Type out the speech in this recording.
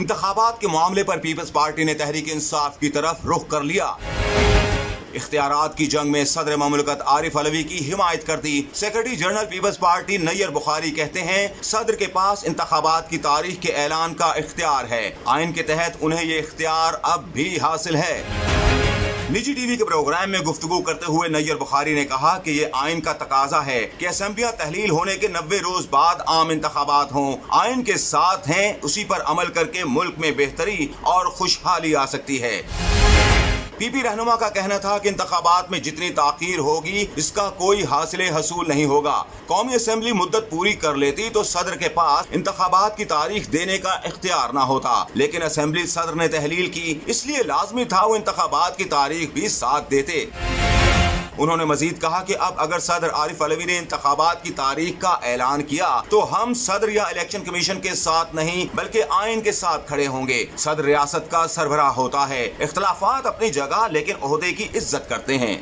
انتخابات کے معاملے پر پیپلز پارٹی نے تحریک انصاف کی طرف رخ کر لیا۔ اختیارات کی جنگ میں صدر مملکت عارف علوی کی حمایت کر دی secretary general Peoples Party Nayyar Bukhari کہتے ہیں، صدر کے پاس انتخابات کی تاریخ کے اعلان کا اختیار ہے۔ آئین کے تحت انہیں یہ اختیار اب بھی حاصل ہے۔ نجی ٹی وی کے پروگرام میں گفتگو کرتے ہوئے نیر بخاری نے کہا کہ یہ آئین کا تقاضا ہے کہ اسمبلیاں تحلیل ہونے کے نوے روز بعد عام انتخابات ہوں۔ آئین کے ساتھ ہیں، اسی پر عمل کر کے ملک میں بہتری اور خوشحالی آ سکتی ہے۔ پی پی رہنما کا کہنا تھا کہ انتخابات میں جتنی تاخیر ہوگی، اس کا کوئی حاصل حصول نہیں ہوگا۔ قومی اسمبلی مدت پوری کر لیتی تو صدر کے پاس انتخابات کی تاریخ دینے کا اختیار نہ ہوتا۔ لیکن اسمبلی صدر نے تحلیل کی، اس لیے لازمی تھا وہ انتخابات کی تاریخ بھی ساتھ دیتے۔ انہوں نے مزید کہا کہ اب اگر صدر عارف علوی نے انتخابات کی تاریخ کا اعلان کیا تو ہم صدر یا الیکشن کمیشن کے ساتھ نہیں بلکہ آئین کے ساتھ کھڑے ہوں گے۔ صدر ریاست کا سربراہ ہوتا ہے۔ اختلافات اپنی جگہ لیکن عہدے کی عزت کرتے ہیں۔